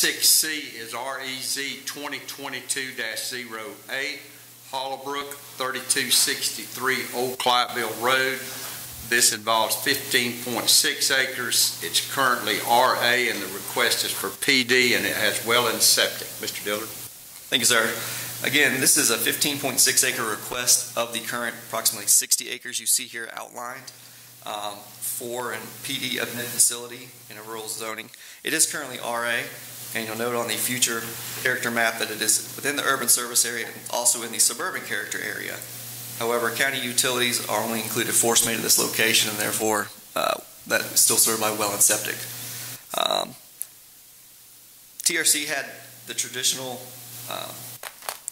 6C is REZ 2022-08, Hallabrook, 3263 Old Clyattville Road. This involves 15.6 acres. It's currently RA, and the request is for PD, and it has well and septic. Mr. Dillard? Thank you, sir. Again, this is a 15.6 acre request of the current approximately 60 acres you see here outlined um, for an PD event facility in a rural zoning. It is currently RA, and you'll note on the future character map that it is within the urban service area and also in the suburban character area. However, county utilities are only included force main at this location, and therefore uh, that is still served by well and septic. Um, TRC had the traditional uh,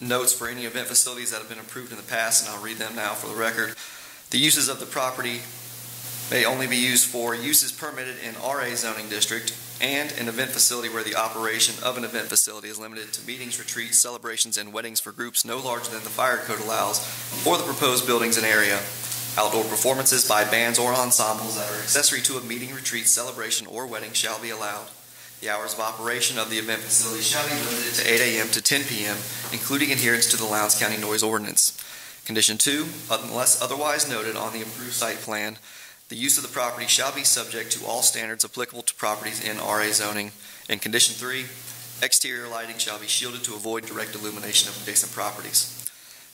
notes for any event facilities that have been approved in the past, and I'll read them now for the record. The uses of the property may only be used for uses permitted in RA zoning district and an event facility where the operation of an event facility is limited to meetings, retreats, celebrations, and weddings for groups no larger than the fire code allows or the proposed buildings and area. Outdoor performances by bands or ensembles that are accessory to a meeting, retreat, celebration, or wedding shall be allowed. The hours of operation of the event facility shall be limited to 8 a.m. to 10 p.m., including adherence to the Lowndes County Noise Ordinance. Condition two, unless otherwise noted on the approved site plan, the use of the property shall be subject to all standards applicable to properties in RA zoning. And condition three, exterior lighting shall be shielded to avoid direct illumination of adjacent properties.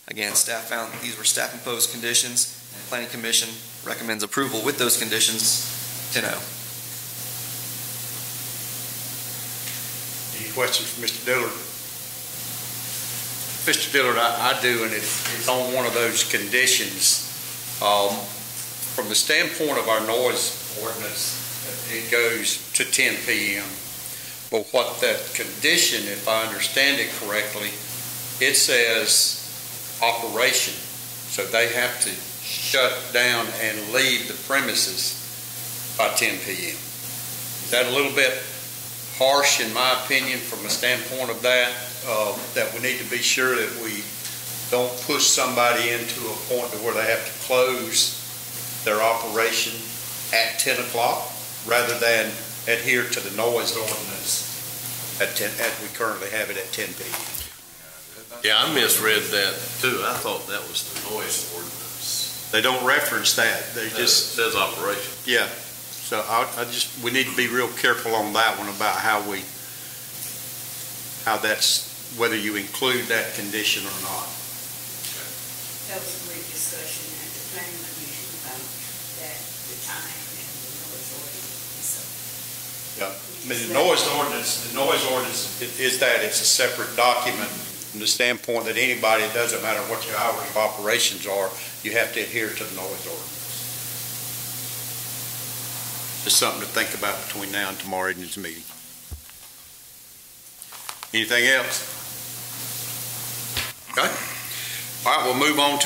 Again, staff found that these were staff-imposed conditions, and Planning Commission recommends approval with those conditions oh. 10-0. Any questions for Mr. Dillard? Mr. Dillard, I, I do, and it's, it's on one of those conditions. Um, from the standpoint of our noise ordinance, it goes to ten PM. But what that condition, if I understand it correctly, it says operation. So they have to shut down and leave the premises by ten PM. Is that a little bit harsh, in my opinion, from a standpoint of that, uh, that we need to be sure that we don't push somebody into a point to where they have to close their operation at 10 o'clock rather than adhere to the noise ordinance at 10, as we currently have it at 10 p.m. Yeah, I misread that too. I thought that was the noise ordinance. They don't reference that. They It just, says operation. yeah. So I, I just, we need to be real careful on that one about how we, how that's, whether you include that condition or not. Was a great discussion at the planning commission about that, the time and the noise ordinance, so. Yeah, I mean, the noise ordinance, the noise ordinance i- is that, it's a separate document from the standpoint that anybody, it doesn't matter what your hours of operations are, you have to adhere to the noise ordinance. Just something to think about between now and tomorrow evening's meeting. Anything else? Okay. All right, we'll move on to